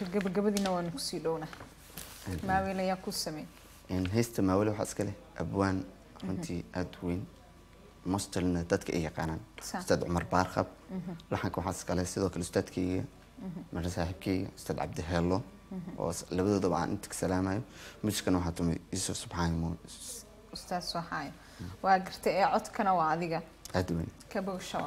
marka gabagabadiina waanu kusii dhowna maaweel ayaa ku sameey Een, heesta maawale waxaa iska leh abwaan runtii aada u weyn mostelna dadka ay yaqaanaan Sa. ustaad cumar baarqab laxanka waxaa iska leh sidoo kale ustaadkayga mara saaxiibkayga ustaad cabdi heello oo s- labadoodaba aan inta ka salaamayo muusikana waxaa tumay yuusuf subxaani ustaad soo haayo waa gartay ee codkana waa adiga aada u weyn ka bogsha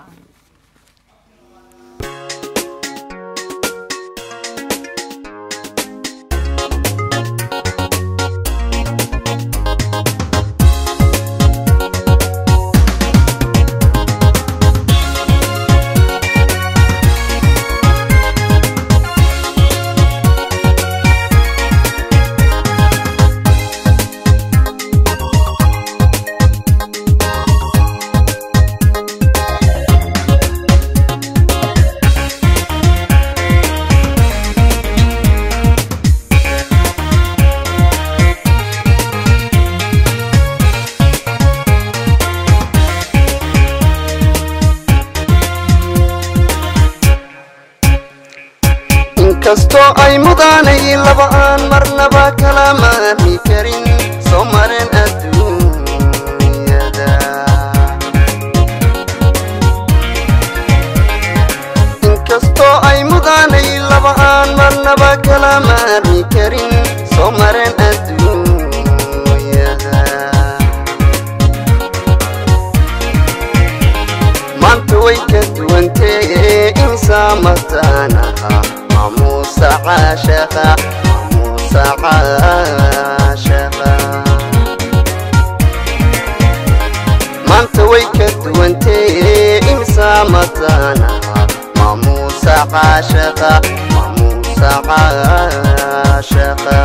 inkastoo ay mudaanay laba aan marnaba kala maarmi karin soo maren adduunyada. Inkastoo ay mudaanay laba aan marnaba kala maarmi karin soo maren adduunyada. Maanta way ka duwantee insaa عاشقا موسى عاشقا مانت ويكت وانتي امسى مطانا موسى عاشقا موسى عاشقا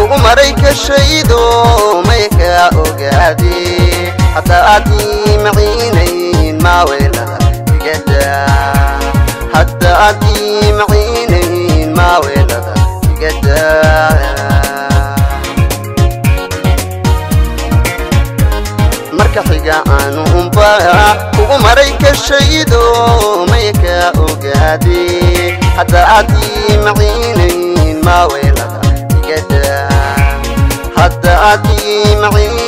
ومريك الشيد وميك أغادي حتى أدي معينين ما ولا ka shaydo may ka ogaade hataa aad ii maciinayn maaweelada igada hadda aad ii maciinayn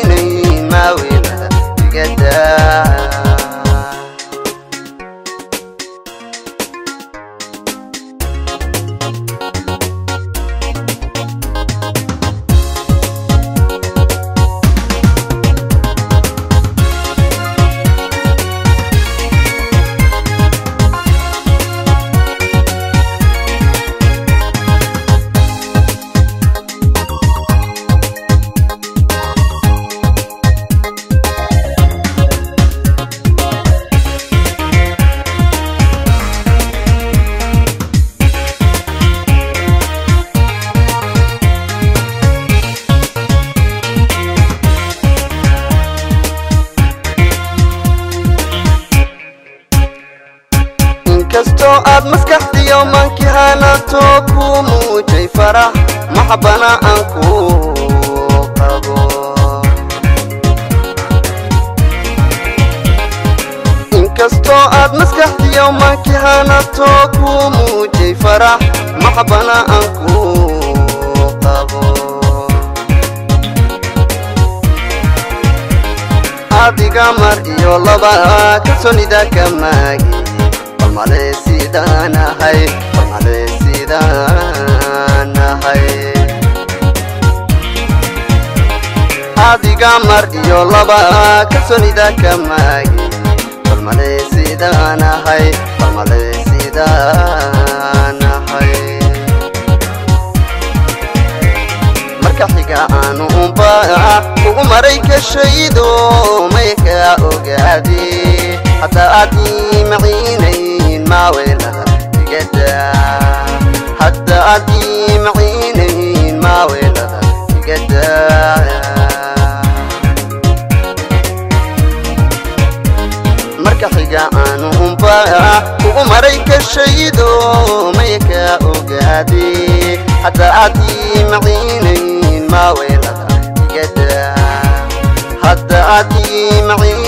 maskaxdiyo mankii hanato ku muujay farax maxbana aan ku qabo. Inkastoo aad maskaxdiyo mankii hanato ku muujay farax maxbana aan ku qabo. Adiga mar iyo laba ka maagi balmale sidaanahay balmale sidaanahay adiga mar iyo laba kalsoonida ka maagi balmale sidaanahay balmale sidaanahay marka xiga aanu unba kugu maray ka shaydo may ka ogaade hataa aad ii umarayka shaydo mayka ogaadee hadda adii maciinayn maaweelada digada hadda adii maciin